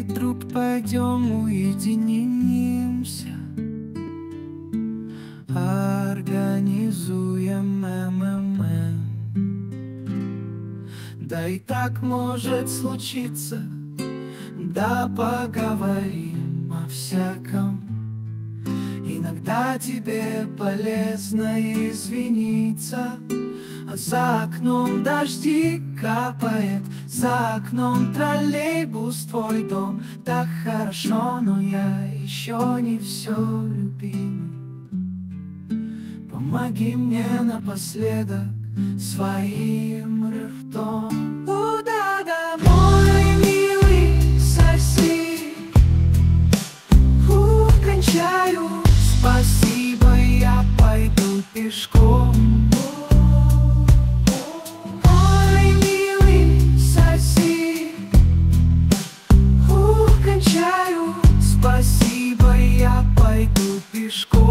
Ты, друг, пойдем уединимся. Организуем МММ. Да и так может случиться. Да поговорим о всяком. Иногда тебе полезно извиниться за окном дожди капает За окном троллейбус твой дом. Так хорошо, но я еще не все любимый. Помоги мне напоследок своим ртом. Куда домой, милый Фу, кончаю, спасибо, я пойду пешком school.